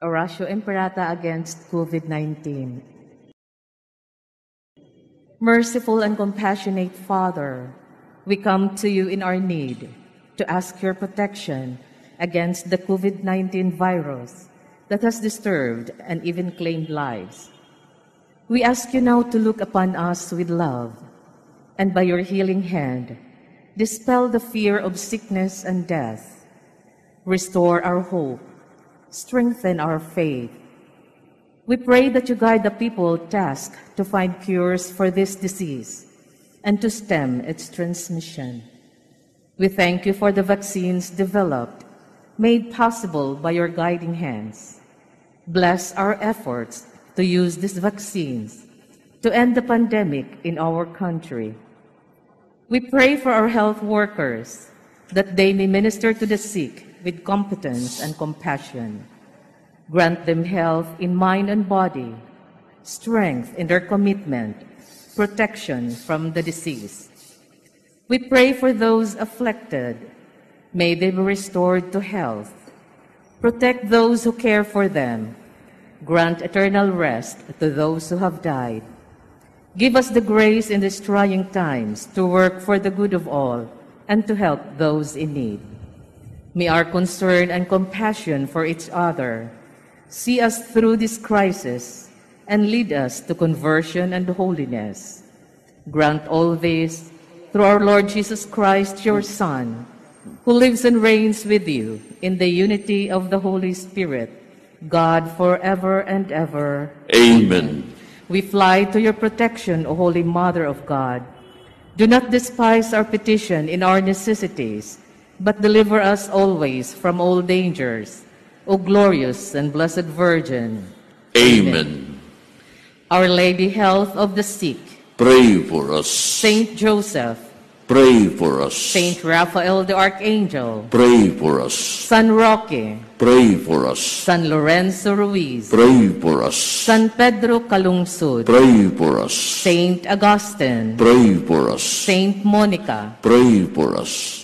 Oratio Imperata against COVID 19. Merciful and compassionate Father, we come to you in our need to ask your protection against the COVID 19 virus that has disturbed and even claimed lives. We ask you now to look upon us with love, and by your healing hand, dispel the fear of sickness and death. Restore our hope, strengthen our faith. We pray that you guide the people tasked to find cures for this disease and to stem its transmission. We thank you for the vaccines developed, made possible by your guiding hands. Bless our efforts to use these vaccines to end the pandemic in our country. We pray for our health workers that they may minister to the sick with competence and compassion. Grant them health in mind and body, strength in their commitment, protection from the disease. We pray for those afflicted. May they be restored to health. Protect those who care for them. Grant eternal rest to those who have died. Give us the grace in these trying times to work for the good of all and to help those in need. May our concern and compassion for each other see us through this crisis and lead us to conversion and holiness. Grant all this through our Lord Jesus Christ, your Son, who lives and reigns with you in the unity of the Holy Spirit, God forever and ever. Amen. We fly to your protection, O Holy Mother of God. Do not despise our petition in our necessities, but deliver us always from all dangers. O glorious and blessed Virgin. Amen. Our Lady Health of the Sick, Pray for us. Saint Joseph, Pray for us. Saint Raphael the Archangel, Pray for us. San Roque, Pray for us. San Lorenzo Ruiz, Pray for us. San Pedro Calungsod, Pray for us. Saint Augustine, Pray for us. Saint Monica, Pray for us.